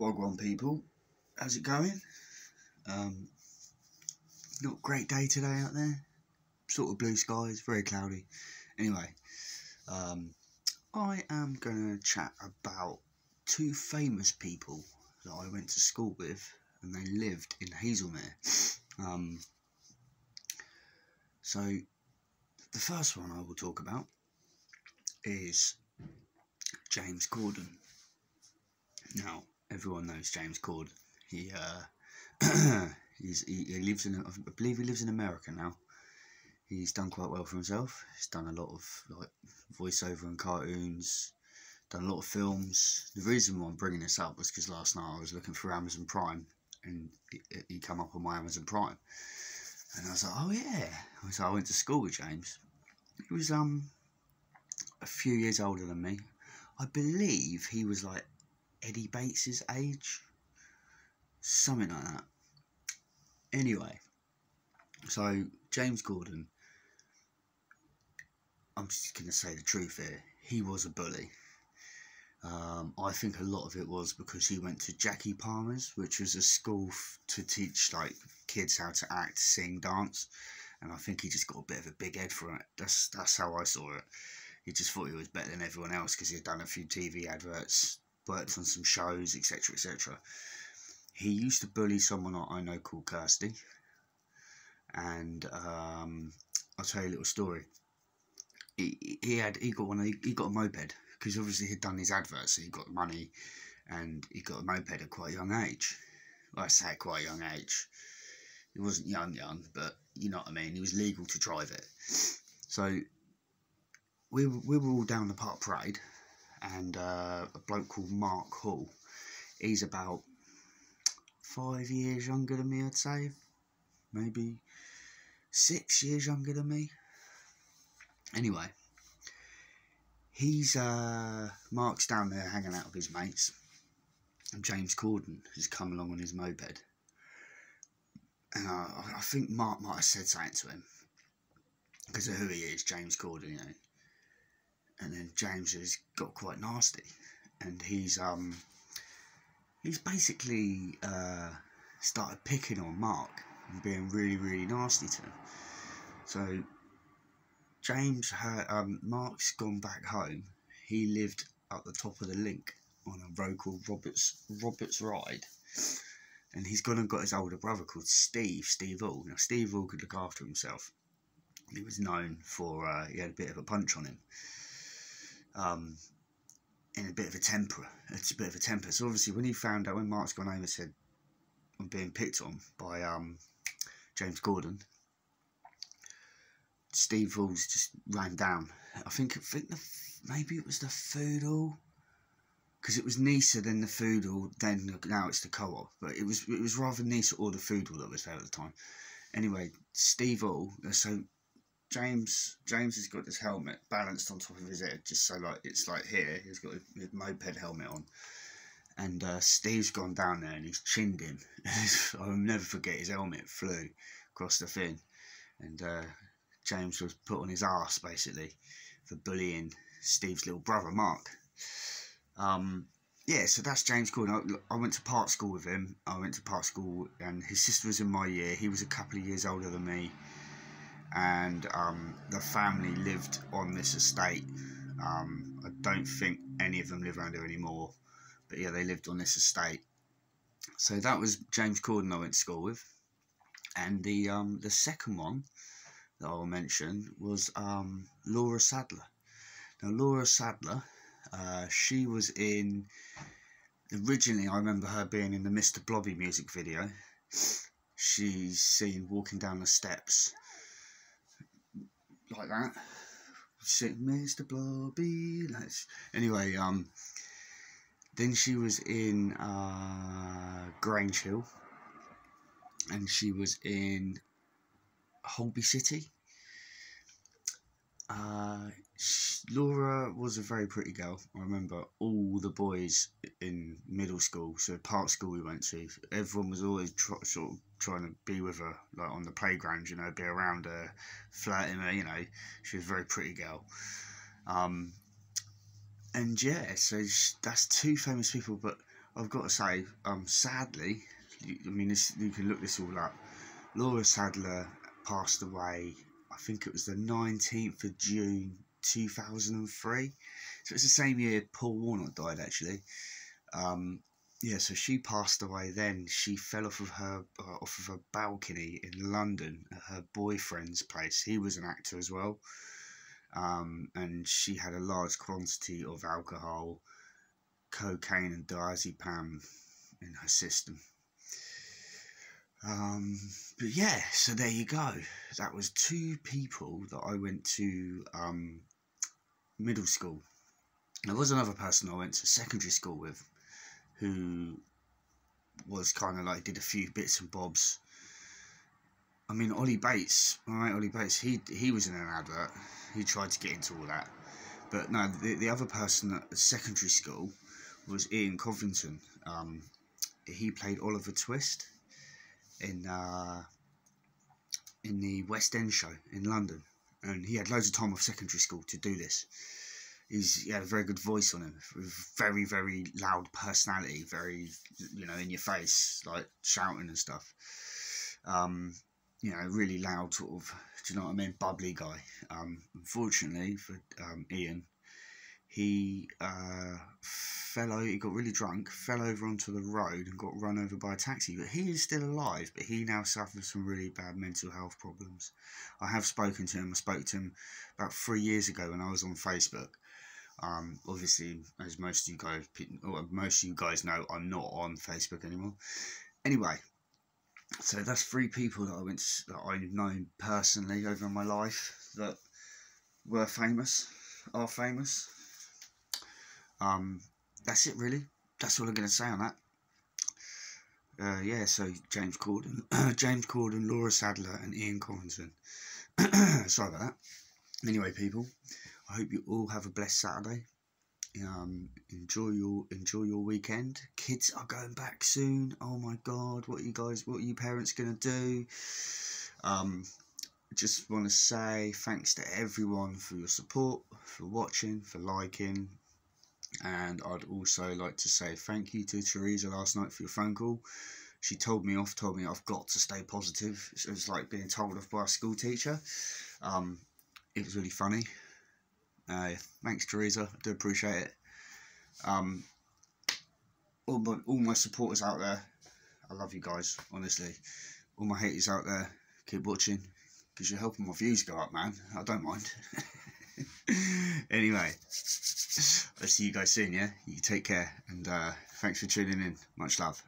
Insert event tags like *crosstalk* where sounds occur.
Wagwan people, how's it going? Um, not a great day today out there. Sort of blue skies, very cloudy. Anyway, um, I am going to chat about two famous people that I went to school with, and they lived in Hazlemere. Um, so, the first one I will talk about is James Corden. Now, everyone knows James Corden. He uh, *clears throat* he's, he, he lives in I believe he lives in America now. He's done quite well for himself. He's done a lot of like voiceover and cartoons. Done a lot of films. The reason why I'm bringing this up was because last night I was looking for Amazon Prime, and he, come up on my Amazon Prime, and I was like, oh yeah. So I went to school with James. He was um a few years older than me. I believe he was like Eddie Bates's age, something like that. Anyway, so James Corden, I'm just gonna say the truth here. He was a bully. Um, I think a lot of it was because he went to Jackie Palmer's, which was a school f- to teach like kids how to act, sing, dance, and I think he just got a bit of a big head for it. That's that's how I saw it. He just thought he was better than everyone else because he had done a few TV adverts, worked on some shows, etc., etc. He used to bully someone I know called Kirsty, and um, I'll tell you a little story. He, he had he got one he got a moped because obviously he'd done his adverts, so he got money, and he got a moped at quite a young age. Well, I say quite a young age. He wasn't young, young, but you know what I mean. He was legal to drive it. So we we were all down the park parade, and uh, a bloke called Mark Hall. He's about five years younger than me, I'd say. Maybe six years younger than me. Anyway, he's uh, Mark's down there hanging out with his mates, and James Corden has come along on his moped. And uh, I think Mark might have said something to him because of who he is, James Corden, you know. And then James has got quite nasty, and he's um he's basically uh, started picking on Mark and being really really nasty to him. So James, had, um, Mark's gone back home. He lived at the top of the link on a road called Roberts Roberts Ride, and he's gone and got his older brother called Steve Steve Hall. Now Steve Hall could look after himself. He was known for uh, he had a bit of a punch on him, um, in a bit of a temper. It's a bit of a temper. So obviously when he found out when Mark's gone and said I'm being picked on by um, James Corden," Steve Hall's just ran down. I think, I think the, maybe it was the food hall because it was Nisa then the food hall then now it's the co-op but it was it was rather Nisa or the food hall that was there at the time anyway Steve Hall so James James has got this helmet balanced on top of his head just so like it's like here he's got his moped helmet on and uh, Steve's gone down there and he's chinned him *laughs* I'll never forget his helmet flew across the thing and uh, James was put on his ass basically for bullying Steve's little brother Mark. Um, yeah, so that's James Corden. I, I, went to part school with him. I went to part school, and his sister was in my year. He was a couple of years older than me, and um, the family lived on this estate. Um, I don't think any of them live around here anymore, but yeah, they lived on this estate. So that was James Corden I went to school with, and the um, the second one that I'll mention was um, Laura Sadler. Now, Laura Sadler, uh, she was in. Originally, I remember her being in the Mr. Blobby music video. She's seen walking down the steps like that. Sing Mr. Blobby. That's, anyway, um, then she was in uh, Grange Hill, and she was in Holby City. Uh, Laura was a very pretty girl. I remember all the boys in middle school, so part school we went to. Everyone was always tr- sort of trying to be with her, like on the playground, you know, be around her, flirting her. You know, she was a very pretty girl. Um, and yeah, so that's two famous people. But I've got to say, um, sadly, I mean, this, you can look this all up. Laura Sadler passed away. I think it was the nineteenth of June, two thousand and three. So it's the same year Paul Warnock died, actually. Um, yeah, so she passed away then. She fell off of her uh, off of a balcony in London at her boyfriend's place. He was an actor as well, um, and she had a large quantity of alcohol, cocaine, and diazepam in her system. Um, but yeah, so there you go. That was two people that I went to um, middle school. There was another person I went to secondary school with who was kind of like did a few bits and bobs. I mean, Ollie Bates, all right, Ollie Bates, he he was in an advert. He tried to get into all that, but no, the the other person at secondary school was Ian Covington. Um, he played Oliver Twist in uh, in the West End show in London, and he had loads of time off secondary school to do this he's he had a very good voice on him, very very loud personality, very you know in your face, like shouting and stuff. Um, you know, really loud sort of, do you know what I mean, bubbly guy. Um, unfortunately for um, Ian, he uh, fell over, he got really drunk, fell over onto the road and got run over by a taxi. But he is still alive, but he now suffers from really bad mental health problems. I have spoken to him, I spoke to him about three years ago when I was on Facebook um, obviously, as most of you guys, most of you guys know, I'm not on Facebook anymore. Anyway, so that's three people that I went to, that I've known personally over my life that were famous, are famous. Um, that's it really. That's all I'm going to say on that. Uh, yeah, so James Corden, *clears throat* James Corden, Laura Sadler, and Ian Covington. *clears throat* Sorry about that. Anyway, people, I hope you all have a blessed Saturday. Um, enjoy your enjoy your weekend. Kids are going back soon. Oh my God, what are you guys, what are you parents gonna do? Um, just want to say thanks to everyone for your support, for watching, for liking, and I'd also like to say thank you to Teresa last night for your phone call. She told me off, told me I've got to stay positive. It was like being told off by a school teacher. Um, it was really funny. Uh, thanks, Teresa. I do appreciate it. Um, all my, all my supporters out there, I love you guys, honestly. All my haters out there, keep watching because you're helping my views go up, man. I don't mind. *laughs* anyway, I'll see you guys soon, yeah? You take care and uh, thanks for tuning in. Much love.